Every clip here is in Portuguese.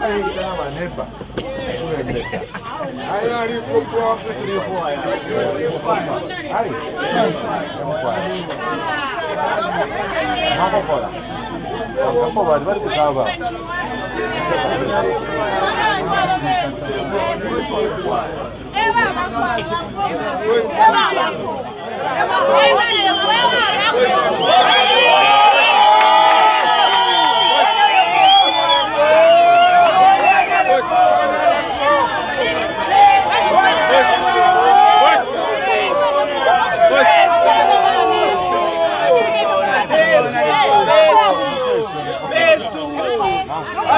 Aí, aí, eba, aí eba, eba, eba,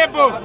Olha, povo!